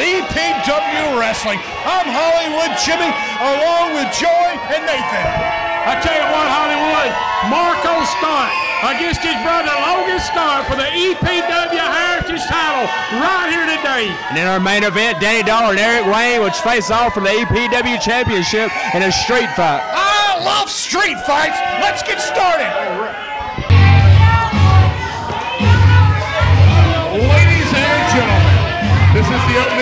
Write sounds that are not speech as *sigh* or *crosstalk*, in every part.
edition EPW Wrestling. I'm Hollywood Jimmy, along with Joy and Nathan. I tell you what, Hollywood, Marko Stunt against his brother Logan Stunt for the EPW Heritage title right here today. And in our main event, Danny Dollar and Eric Wayne, which face off for the EPW Championship in a street fight. I love street fights. Let's get started. Ladies and gentlemen, this is the opening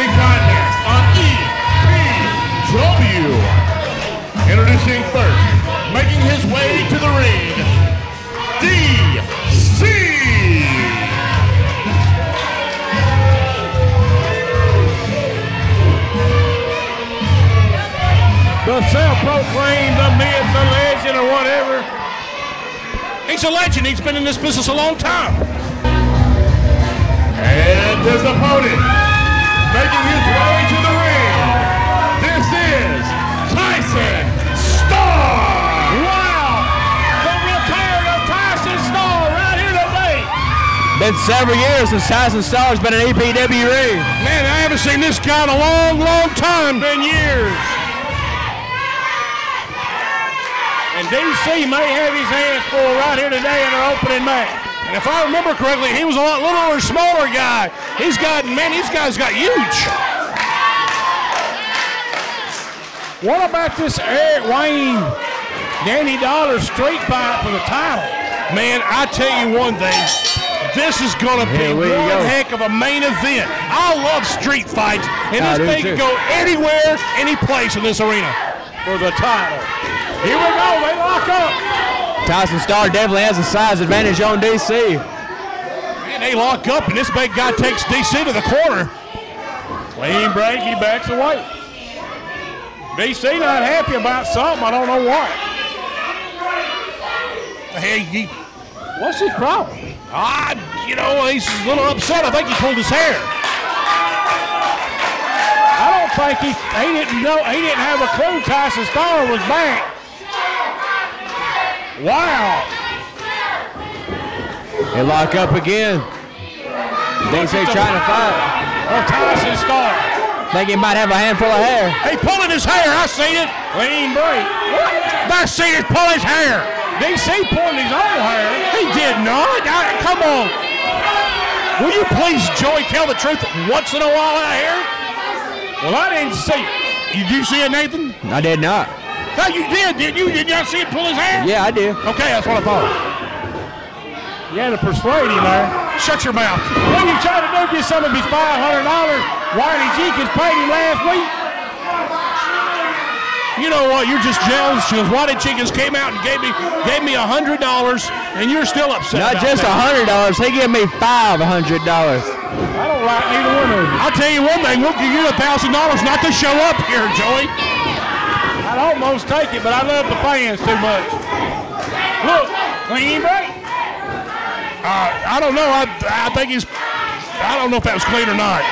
Introducing first, making his way to the ring, DC. The self-proclaimed, the myth, the legend, or whatever. He's a legend. He's been in this business a long time. And his opponent, making his way to Been several years since Tyson Starr's been EPW ring. Man, I haven't seen this guy in a long, long time. Been years. And DC may have his hands full right here today in our opening match. And if I remember correctly, he was a lot littler, smaller guy. He's got, man, these guys got huge. What about this Eric Wayne, Danny Dollar street fight for the title? Man, I tell you one thing. This is going to be Here one go. heck of a main event. I love street fights, and I this thing too. can go anywhere, any place in this arena. For the title. Here we go. They lock up. Tyson Starr definitely has a size advantage on DC. Man, they lock up, and this big guy takes DC to the corner. Clean break. He backs away. DC not happy about something. I don't know what. Hey, he, What's his problem? Ah, you know, he's a little upset. I think he pulled his hair. I don't think he he didn't know he didn't have a clue Tyson Starr was back. Wow. They lock up again. DC trying to fight. Of Tyson Starr. Think he might have a handful of hair. He pulling his hair. I seen it. Clean break. I seen it pull his hair. DC pulling his own hair. He did not. I- come on. Will you please, Joey, tell the truth once in a while out here? Well, I didn't see it. Did you see it, Nathan? I did not. No, you did, didn't you? Did y'all see it pull his hair? Yeah, I did. Okay, that's what I thought. You had to persuade him there. Shut your mouth. What are you trying to do? Get some of his five hundred dollars. Whitey Jenkins paid him last week. You know what? You're just jealous because Whitey Chickens came out and gave me gave me a hundred dollars, and you're still upset. Not just a hundred dollars. He gave me five hundred dollars. I don't like neither one of them. I'll tell you one thing. We'll give you a thousand dollars not to show up here, Joey. I'd almost take it, but I love the fans too much. Look, clean break. Uh, I don't know. I, I think he's. I don't know if that was clean or not.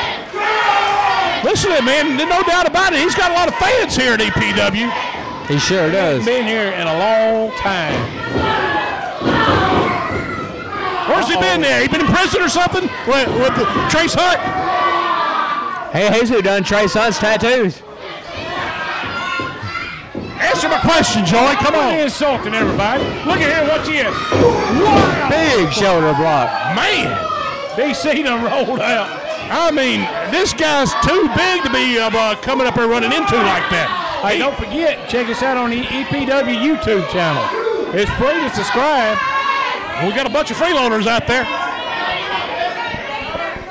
Listen to him, man. There's no doubt about it. He's got a lot of fans here at EPW. He sure does. Been here in a long time. Where's he been there? He been in prison or something? With, with the Trace Hunt? Hey, he's who done Trey Sons tattoos. Answer my question, Joey. Come Quit on. insulting everybody. Look at here what you is. Big shoulder block. Man. DC done rolled out. I mean, this guy's too big to be uh, uh, coming up here running into like that. Hey, don't forget, check us out on the EPW YouTube channel. It's free to subscribe. We got a bunch of freeloaders out there.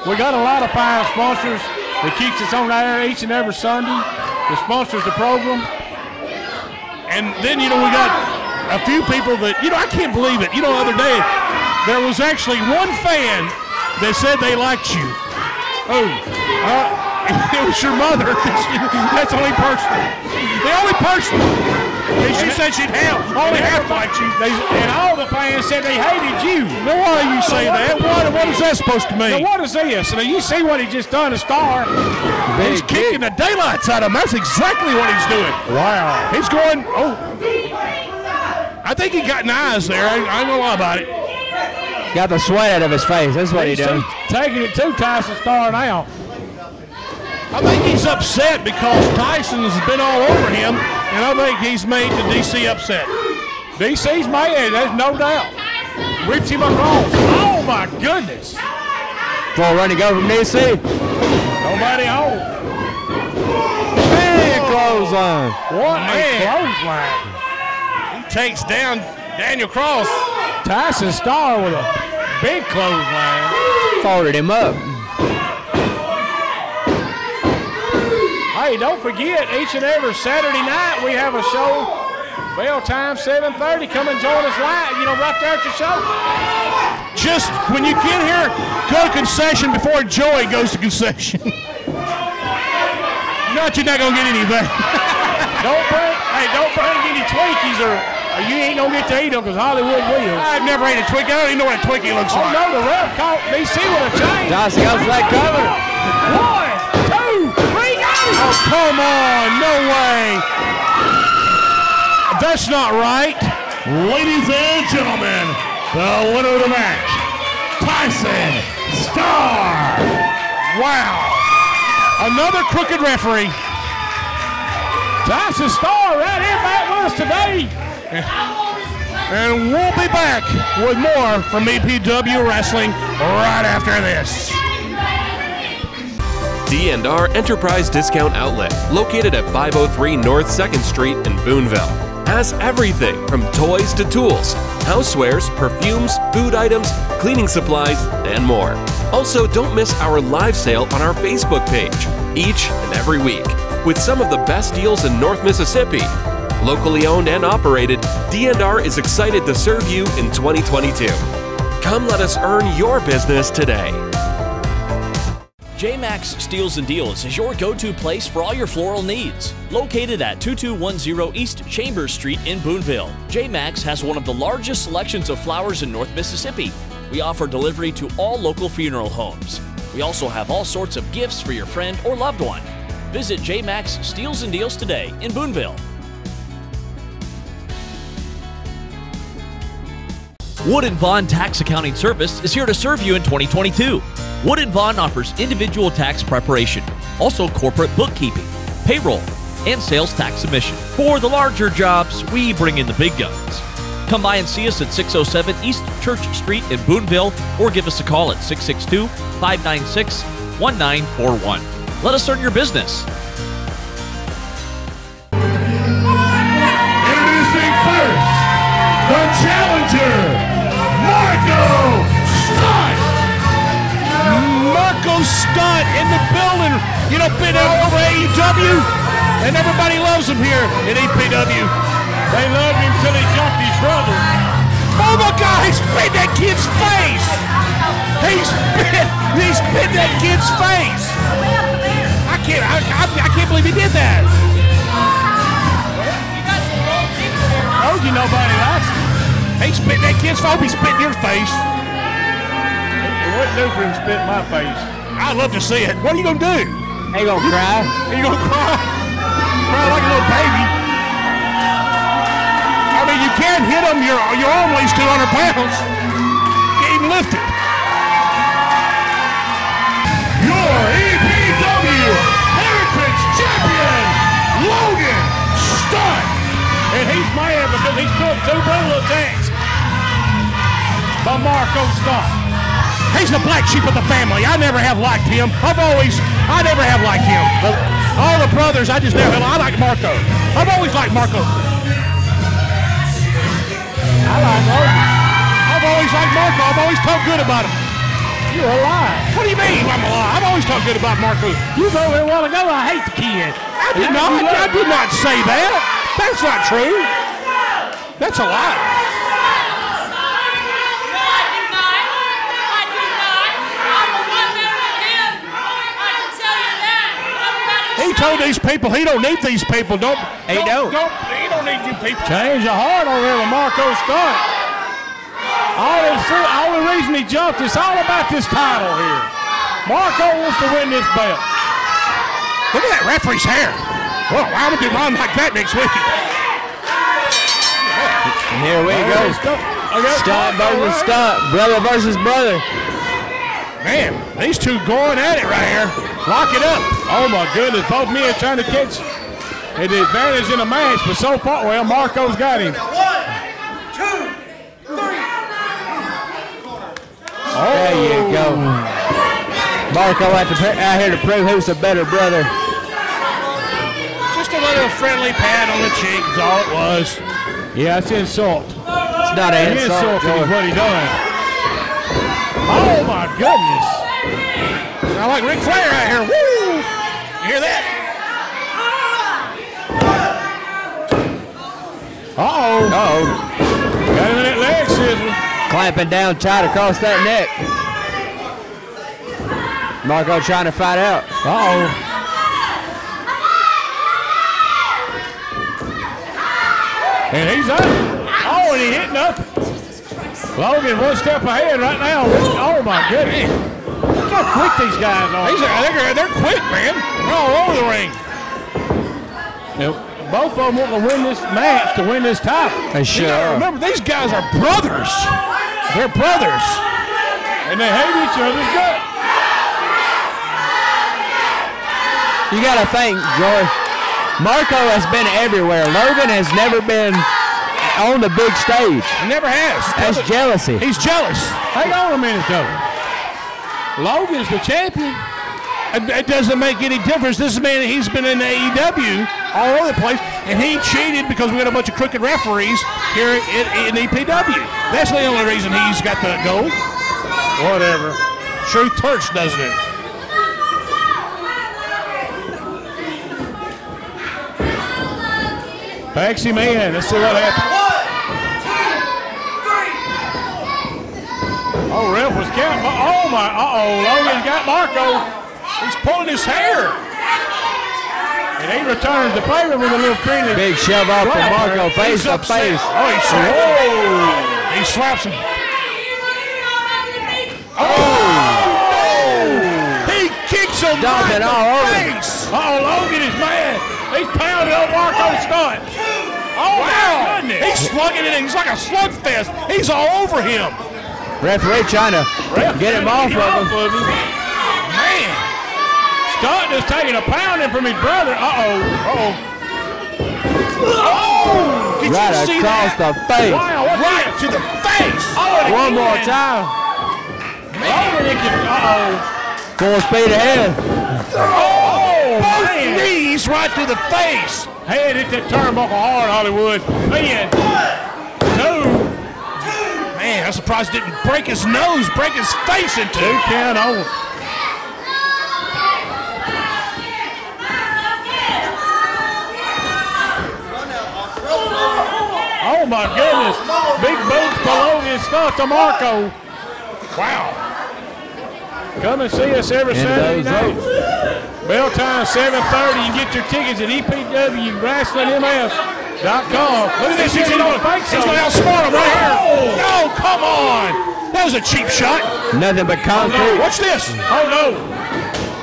We got a lot of fine sponsors that keeps us on air each and every Sunday. That sponsors the program. And then, you know, we got a few people that, you know, I can't believe it. You know, the other day, there was actually one fan that said they liked you. Oh, uh, *laughs* it was your mother. *laughs* That's the only person. The only person. And she said she'd have, only half liked you. They, and all the fans said they hated you. Now, why do you say that? What, what is that supposed to mean? Now, mean? what is this? Now, you see what he just done to Star. He's Big, kicking the daylights out of him. That's exactly what he's doing. Wow. He's going, oh. I think he got an eyes there. I, I ain't gonna lie about it. Got the sweat out of his face. That's what he DC uh, done. taking it to Tyson Star now. I think he's upset because Tyson's been all over him, and I think he's made the DC upset. DC's mad, there's no doubt. Whips him across. Oh my goodness. Full running go from DC. Nobody home. Big clothesline. What a clothesline. He takes down Daniel Cross. Tyson Starr with a big clothesline. Folded him up. Hey, don't forget, each and every Saturday night we have a show. Bell time 7:30. Come and join us live. You know, right there at the show. Just when you get here, go to concession before Joey goes to concession. *laughs* Not you're not gonna get anything. Don't bring, hey, don't bring any Twinkies or, or Uh, you ain't gonna get to eat them because Hollywood will. I've never ate a Twinkie. I don't even know what a Twinkie looks Oh like. no, the ref caught DC with a chain. Johnson goes for that cover. One, two, three, go! Oh, come on. No way. That's not right. Ladies and gentlemen, the winner of the match, Tyson Star. Wow. Another crooked referee. Tyson Star right here back with us today. And we'll be back with more from EPW Wrestling right after this. D&R Enterprise Discount Outlet, located at 503 North 2nd Street in Booneville. Has everything from toys to tools, housewares, perfumes, food items, cleaning supplies, and more. Also, don't miss our live sale on our Facebook page each and every week with some of the best deals in North Mississippi. Locally owned and operated, D&R is excited to serve you in 2022. Come let us earn your business today. JMax Steals and Deals is your go-to place for all your floral needs. Located at 2210 East Chambers Street in Booneville, JMax has one of the largest selections of flowers in North Mississippi. We offer delivery to all local funeral homes. We also have all sorts of gifts for your friend or loved one. Visit JMax Steals and Deals today in Booneville. Wood Vaughn Tax Accounting Service is here to serve you in 2022. Wood Vaughn offers individual tax preparation, also corporate bookkeeping, payroll, and sales tax submission. For the larger jobs, we bring in the big guns. Come by and see us at 607 East Church Street in Booneville or give us a call at 662 596 1941. Let us earn your business. Introducing first, the challenger, Marko Stunt. Marko Stunt in the building. You know, been all over AEW, and everybody loves him here at EPW. They loved him till he jumped his brother. Oh my God, he spit that kid's face. He spit, he spit that kid's face. I can't, I, I, I can't believe he did that. Told you nobody likes him. He spit that kid's face. He spit in your face. It wouldn't do for him to spit in my face. I'd love to see it. What are you gonna do? Ain't gonna cry. Are you gonna cry? Cry like a little baby. I mean, you can't hit him. Your your arm weighs 200 pounds. Can't even lift it. Your EPW Heritage Champion, Logan Stunt. And he's mad because he took two brutal attacks by Marko Starr. He's the black sheep of the family. I never have liked him. I've always, I never have liked him. But all the brothers, I just never. I like Marko. I've always liked Marko. I like Logan. I've always liked Marko. I've always talked good about him. You're a liar. What do you mean? I'm a lie. I've always talked good about Marko. You me a while ago I hate the kid. I did not. I did not say that. That's not true. That's a lie. Told these people he don't need these people. Don't. He don't. Don't. He don't need you people. Change the heart over here with Marko Starr. All, this, all the reason he jumped, it's all about this title here. Marko wants to win this belt. Look at that referee's hair. Well, I'm gonna do mine like that next week. And here we go. I got Stunt Marko versus right stunt. Brother versus brother. Man, these two going at it right here. Lock it up. Oh my goodness, both men trying to catch at the advantage in the match, but so far, well, Marko's got him. There you oh. go. Marko out, to, out here to prove who's the better brother. Just a little friendly pat on the cheek is all it was. Yeah, it's insult. It's not an He insult. insulted is Joey. what he done. Oh my goodness. Sound like Ric Flair out here. Woo! You hear that? Uh-oh. Uh-oh. Got him in that leg scissor. Clamping down tight across that neck. Marko trying to fight out. Uh-oh. And he's up. Oh, and he hitting up. Logan one step ahead right now. Oh my goodness. Look how quick these guys are. These are, they're, they're quick, man. They're all over the ring. Now, both of them want to win this match to win this title. They sure gotta are. remember, these guys are brothers. They're brothers. And they hate each other's guts. You got to think, Joy. Marko has been everywhere. Logan has never been on the big stage. He never has. That's jealousy. He's jealous. Hang on a minute though. Logan's the champion. It, it doesn't make any difference. This man, he's been in AEW all over the place, and he cheated because we got a bunch of crooked referees here in, in EPW. That's the only reason he's got the gold. Whatever. Truth hurts, doesn't it? Backs him in. Let's see what happens. Oh, ref was counting. Oh my. Uh oh. Logan got Marko. He's pulling his hair. And he returns the favor with a little credit. Big shove off from Marko, face He's to face. Oh, he slaps him. He slaps him. Oh! He kicks him Dumping right in the all over. face. Uh oh, Logan is mad. He's pounding on Marko's stunt. Oh Wow! my goodness. He's slugging it in. He's like a slugfest. He's all over him. Referee trying to Ref get him off get of him. Man. Stunt is taking a pounding from his brother. Uh oh. Uh oh. Oh! Did Right you see across that? the face. Wow. Right to the face. Oh, One more time. Logan, it can. Uh oh. Full speed ahead. Oh, Both man. knees right to the face. Head hit that turnbuckle hard, Hollywood. Man. Two. Man, I'm surprised it didn't break his nose, break his face into. Two count on. Oh my goodness. Big boots below his stunt to Marko. Wow. Come and see us every Saturday night. Bell time 7:30. You can get your tickets at E EPWWrestlingMS.com. Look at this. He's You going don't think so? to outsmart him right here. Oh, oh, come on. That was a cheap shot. Nothing but oh, concrete. Watch this. Oh no.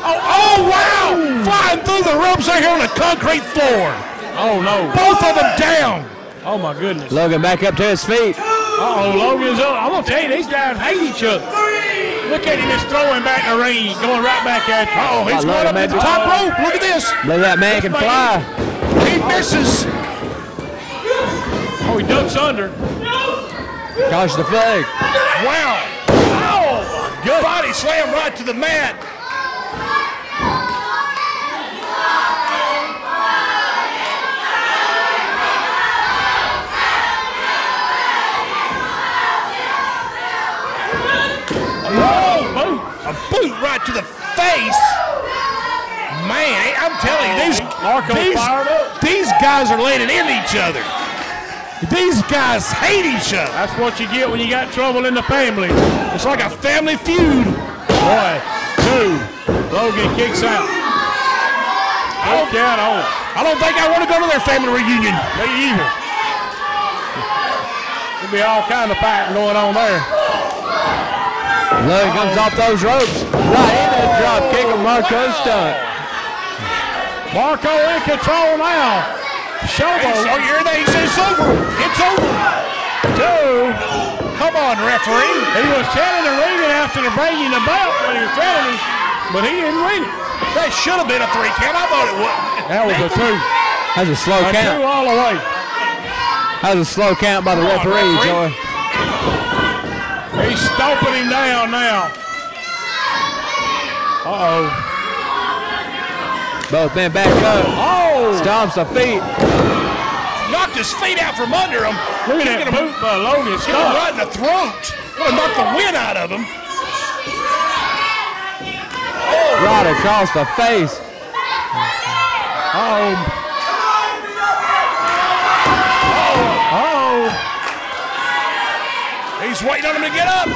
Oh, oh, wow. Flying through the ropes right here on the concrete floor. Oh no. Both of them down. Oh my goodness. Logan back up to his feet. Uh-oh, Logan's up. I'm gonna tell you, these guys hate each other. Look at him just throwing back the ring, going right back at you. Oh, he's going up to the top rope. Look at this. Look at that man can fly. He misses. He ducks under. Gosh, the flag. Wow. Oh, good. Body slam right to the mat. Oh, boot. A boot right to the face. Man, I'm telling you, these, Marko these, fired up. these guys are landing into each other. These guys hate each other. That's what you get when you got trouble in the family. It's like a family feud. Boy, two. Logan kicks out. Oh, count on. I don't think I want to go to their family reunion. Me either. There'll be all kind of fighting going on there. Logan comes off those ropes. Right into the drop kick of Marko's stunt. Marko in control now. Hey, Showboat. so you hear that? Says it's over. It's over. Two. come on, referee. He was telling the ring after the breaking the belt when he was telling him, but he didn't read it. That should have been a three count. I thought it was. That was a two. That's a slow A two count. all the way. That was a slow count by the Come on, referee, referee. Joy. He's stomping him down now. Uh-oh. Both men back up. Oh! Stomps the feet. Knocked his feet out from under him. Look at that Kicking him boot by Logan Hit him right in the throat. Would have knocked the wind out of him. Right across the face. Uh-oh. Uh-oh. He's waiting on him to get up.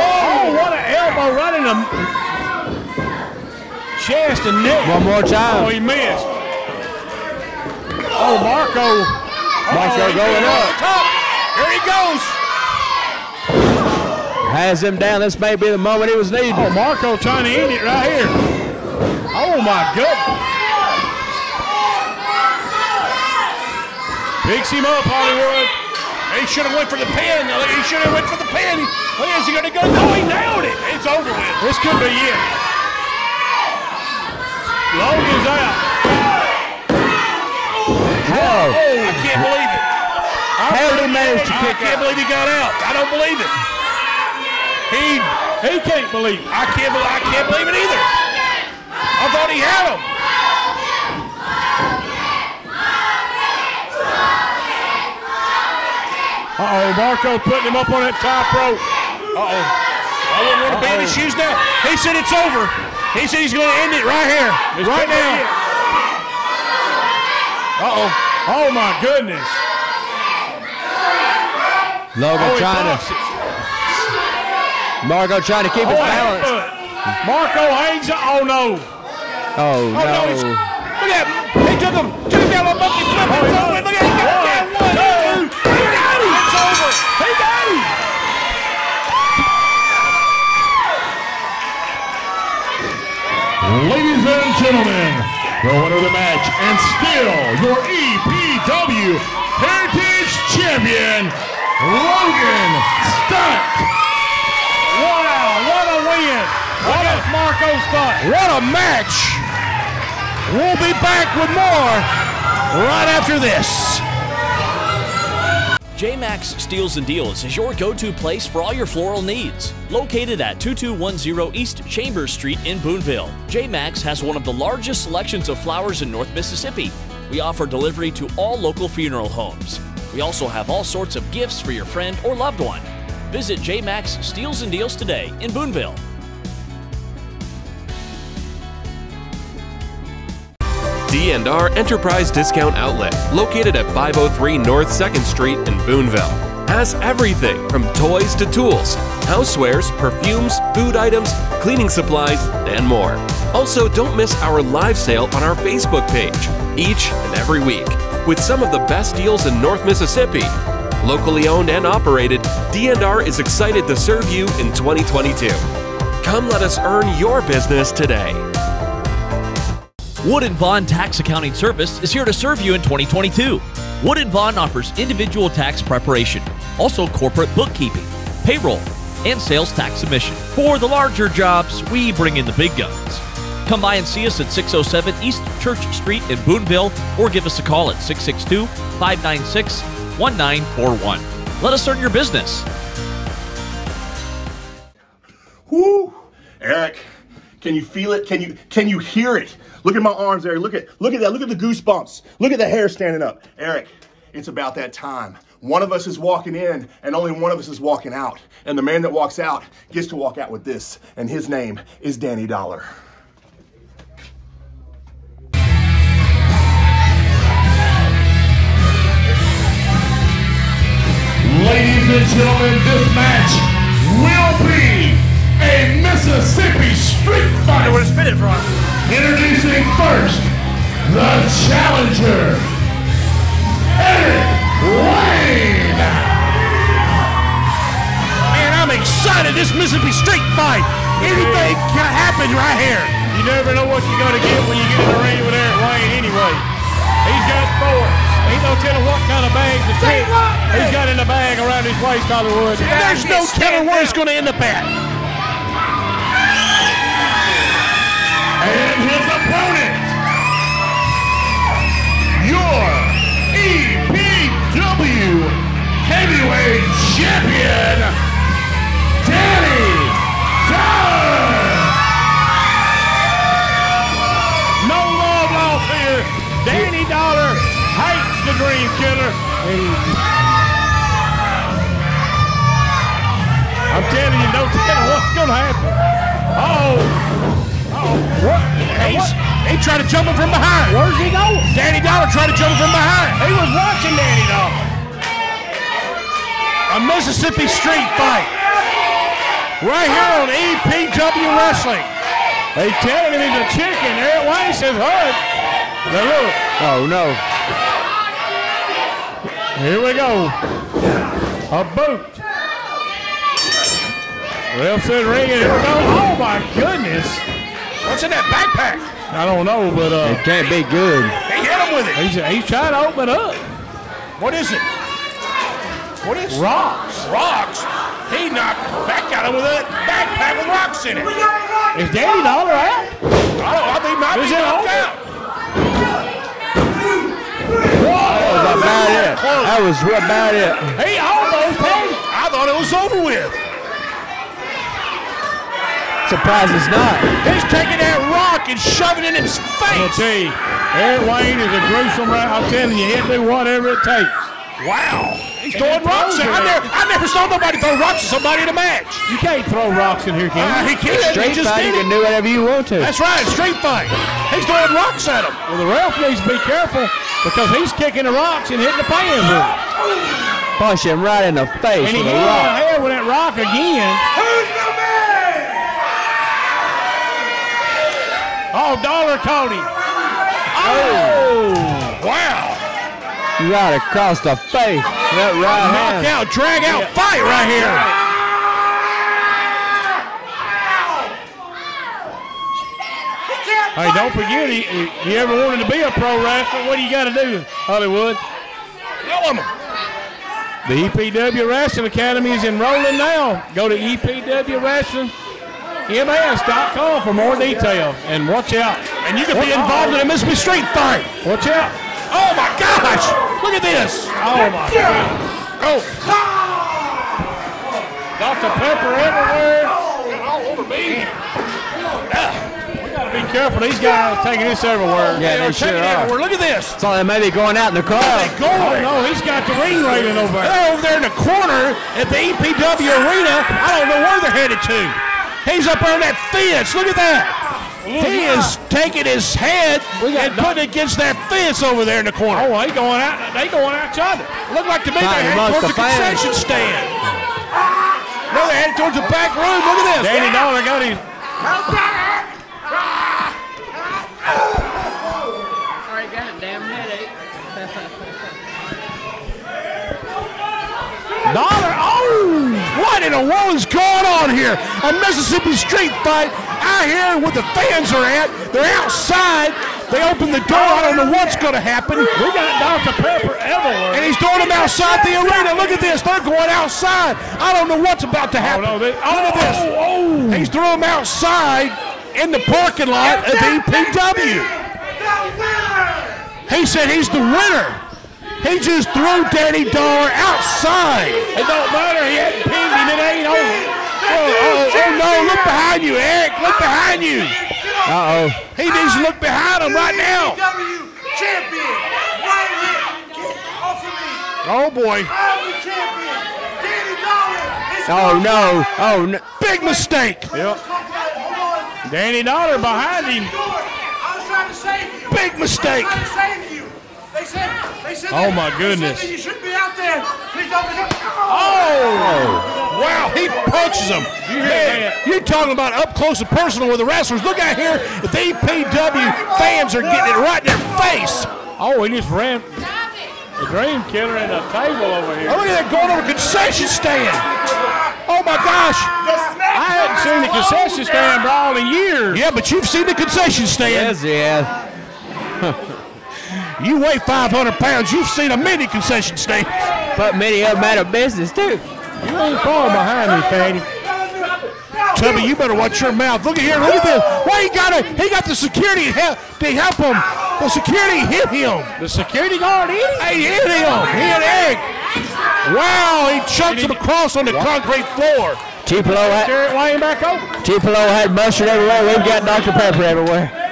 Oh, what an elbow right in the chest and neck. One more time. Oh, he missed. Oh, Marko. Oh, Marko going up. Top. Here he goes. Has him down. This may be the moment he was needing. Oh, Marko trying to end it right here. Oh, my goodness. Picks him up, Hollywood. He should have went for the pin. He should have went for the pin. Is he going to go? No, he nailed it. It's over with. This could be it. Logan's out. How? I can't believe it. I How did he manage to I can't out? believe he got out. I don't believe it. He, He can't believe it. I can't, believe, I can't believe it either. I thought he had him. Uh-oh, Marko putting him up on that top rope. Uh-oh. I wouldn't want to be in his shoes now. He said it's over. He said he's going to end it right here, This right could now. it. Uh-oh. Oh, my goodness. Logan Oh, trying to. Marko trying to keep his Oh, balance. Marko hangs up. Oh, no. Oh, Oh, no. he's, no. look at him. He took him. Took him down a monkey flip. Oh, It's over. Look at him. He got him. One, two. two. He got him. It's over. He got him. Ladies and gentlemen, the winner of the match and still your EPW Heritage Champion, Logan Stunt. Wow, what a win. What a Marko Scott. What a match. We'll be back with more right after this. JMax Steals and Deals is your go-to place for all your floral needs. Located at 2210 East Chambers Street in Booneville, JMax has one of the largest selections of flowers in North Mississippi. We offer delivery to all local funeral homes. We also have all sorts of gifts for your friend or loved one. Visit JMax Steals and Deals today in Booneville. D&R Enterprise Discount Outlet, located at 503 North 2nd Street in Booneville, has everything from toys to tools, housewares, perfumes, food items, cleaning supplies, and more. Also, don't miss our live sale on our Facebook page each and every week with some of the best deals in North Mississippi. Locally owned and operated, D&R is excited to serve you in 2022. Come let us earn your business today. Wood Vaughn Tax Accounting Service is here to serve you in 2022. Wood Vaughn offers individual tax preparation, also corporate bookkeeping, payroll, and sales tax submission. For the larger jobs, we bring in the big guns. Come by and see us at 607 East Church Street in Booneville or give us a call at 662 596 1941. Let us earn your business. Whoo! Eric, can you feel it? Can you can you hear it? Look at my arms, Eric. Look at look at that. Look at the goosebumps. Look at the hair standing up. Eric, it's about that time. One of us is walking in, and only one of us is walking out. And the man that walks out gets to walk out with this, and his name is Danny Dollar. Ladies and gentlemen, this match Mississippi street fight. Where to spin it from? Introducing first, the challenger, Eric Wayne. Man, I'm excited. This Mississippi Street fight. Anything can happen right here. You never know what you're going to get when you get in the ring with Eric Wayne anyway. He's got four. Ain't no telling what kind of bag the trick he's got in the bag around his waist, Hollywood. There's no telling where it's going to end up at. And his opponent, your EPW Heavyweight Champion, Danny Dollar. No love lost here. Danny Dollar hates the Dream Killer. I'm telling you, no telling what's going to happen. Oh, oh, what? He's, he tried to jump him from behind. Where's he going? Danny Dollar tried to jump him from behind. He was watching Danny Dollar. A Mississippi street fight. Right here on EPW Wrestling. They telling him he's a chicken. Eric Wayne says, "Hud." Now look, Oh no. here we go. A boot. Ref said ring it. Here we go. Oh my goodness. What's in that backpack? I don't know, but uh, It can't be good. He hit him with it. he's, he's trying to open it up. What is it? What is Rocks. Rocks. He knocked back at him with a backpack with rocks in it. Is Danny Dollar out? Oh, I think he might Is be it knocked over? out. That was about it. That was about it. He almost had. I thought it was over with. Surprised it's not. He's taking that rock and shoving it in his I'll face. tell you, Eric Wayne is a gruesome rat. I'm telling you, he'll do whatever it takes. Wow. He's throwing rocks. At, I, never, I never saw nobody throw rocks at somebody in a match. You can't throw rocks in here, can Uh, you? he can't. Straight he just fight, you can do whatever you want to. That's right, straight fight. He's throwing rocks at him. Well, the ref needs to be careful because he's kicking the rocks and hitting the fans with it. Punch him right in the face And he with hit a him in the rock. head with that rock again. Oh, Dollar him. Oh! Wow. Right across the face. That right hand. Knockout, drag out fight right here. Hey, don't forget, he, he, you ever wanted to be a pro wrestler, what do you got to do, Hollywood? Yell him. The EPW Wrestling Academy is enrolling now. Go to E EPWWrestlingMS.com for more details. And watch out. And you can be involved in a Mississippi Street fight. Watch out. Oh my gosh! Look at this. Oh, my God. Oh, Dr. Pepper everywhere. all over me. We got to be careful. These guys are taking this everywhere. Yeah, they They're sure taking are. everywhere. Look at this. So they may be going out in the crowd. Oh, no, he's got the ring railing over there. They're over there in the corner at the EPW arena. I don't know where they're headed to. He's up on that fence. Look at that. He is taking his head and putting it against that fence over there in the corner. Oh, they going out. They going out yonder. Looked like to me they're headed towards the the fans. concession stand. No, they're headed towards the back room. Look at this. Danny Dollar got his. Already got a damn headache. Dollar. Oh, what in the world's going on here? A Mississippi street fight out here where the fans are at. They're outside. They open the door. I don't know what's going to happen. We got Dr. Pepper everywhere. And he's throwing them outside the arena. Look at this. They're going outside. I don't know what's about to happen. Oh, no, they- Look at oh, this. Oh, He's throwing them outside in the parking lot of EPW. He said he's the winner. He just threw Danny Dollar outside. It don't matter. He hadn't pinned him. It ain't over. Oh, oh, oh, oh, no, look behind you, Eric. Look behind you. Uh-oh. He needs to look behind him right now. EPW champion, right here. Get off of me. Oh, boy. I'm champion. Danny Dollar Oh, no. Oh, no. Big mistake. Yep. Danny Dollar behind him. I was trying to save you. Big mistake. Said, they said Oh, my they said goodness. you shouldn't be out there. Please don't be. Oh! Wow, he punches him. hear Man, that? you're talking about up close and personal with the wrestlers. Look out here. The EPW fans are getting it right in their face. Oh, he just ran the Dream Killer in a table over Oh, here. look at that going over concession stand. Oh, my gosh. I hadn't seen the concession oh, stand brawl in years. Yeah, but you've seen the concession stand. Yes, yeah. You weigh 500 pounds. You've seen a many concession stands. But many of them out of business too. You ain't far behind me, Patty. Tubby, you better watch your mouth. Look at here. Look at this. Why he got it? He got the security help. They help him. The security hit him. The security guard hit him. Hey, he hit him. He hit Eric. Wow, he chunks him across on the concrete floor. Tupelo had, Jarrett Wayne back over. Tupelo had mustard everywhere. We've got Dr. Pepper everywhere.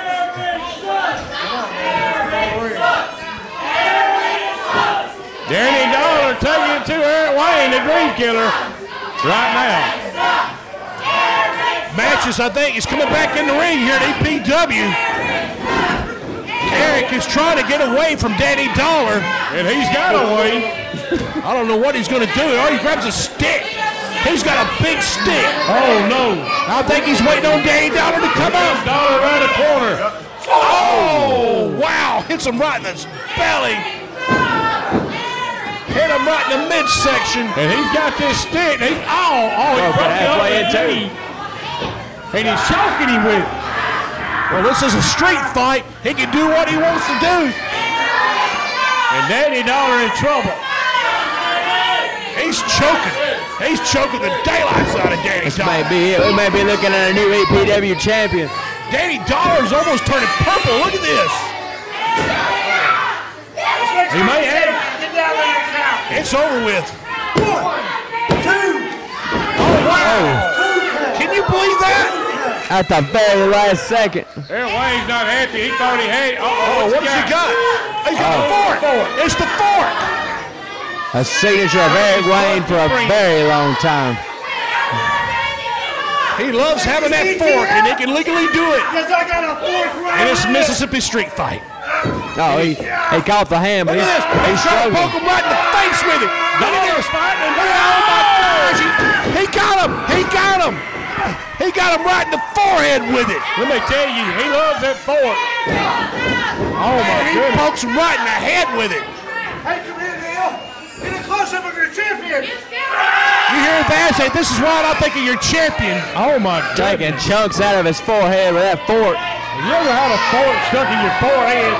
Danny Dollar taking it to Eric Wayne, the dream killer, right now. Matches, I think, is coming back in the ring here at EPW. Eric is trying to get away from Danny Dollar. And he's got away. I don't know what he's going to do. Oh, he grabs a stick. He's got a big stick. Oh, no. I think he's waiting on Danny Dollar to come up. Dollar around the corner. Oh, wow. Hits him right in the belly. Hit him right in the midsection. And he's got this stick. He's, oh, oh, he Broke broke it halfway up in knee. And he's choking him with it. Well, this is a street fight. He can do what he wants to do. And Danny Dollar in trouble. He's choking. He's choking the daylights out of Danny This may Dollar. be it. We may be looking at a new APW champion. Danny Dollar's almost turning purple. Look at this. He may have. Get down there and count. It's over with. One, two, Oh, wow. Can you believe that? At the very last second. Eric Wayne's not happy. He thought he had. Uh Oh, oh, what's he got? He's got the fork. It's the fork. A signature of Eric Wayne for a very long time. He loves having that fork, and he can legally do it. because I got a fork right And it's. Mississippi street fight. Oh, he, he caught the hand, but Look he's, at this. he's He's trying to poke him right in the face with it. Look at this. fighting. Oh my gosh. He, he got him. He got him. He got him right in the forehead with it. Let me tell you, he loves that fork. Oh, my He goodness. pokes him right in the head with it. Hey, come here, Neil. Get a close-up of your champion. You hear that? Say, this is why I'm thinking you're champion. Oh, my god. Taking chunks out of his forehead with that fork. You ever had a fork stuck in your forehead?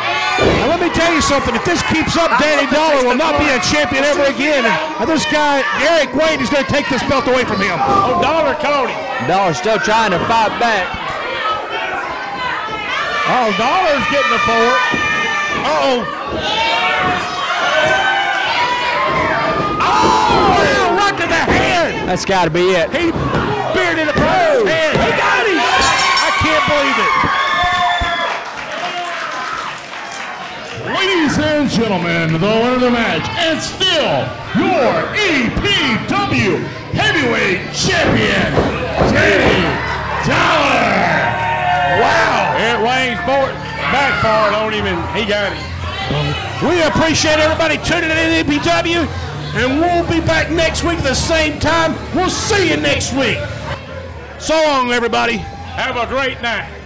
Now, let me tell you something. If this keeps up, Danny Dollar will not be a champion ever again. And this guy, Eric Wayne, is going to take this belt away from him. Oh, Dollar caught him. Dollar's still trying to fight back. Oh, Dollar's getting the fork. Uh-oh. Oh, wow, right to the head. That's got to be it. He bearded it across his head. He got him. I can't believe it. Ladies and gentlemen, the winner of the match, and still your EPW Heavyweight Champion, Danny Dollar. Wow. Eric Wayne's back backfired on him, and he got it. Oh. We appreciate everybody tuning in to EPW, and we'll be back next week at the same time. We'll see you next week. So long, everybody. Have a great night.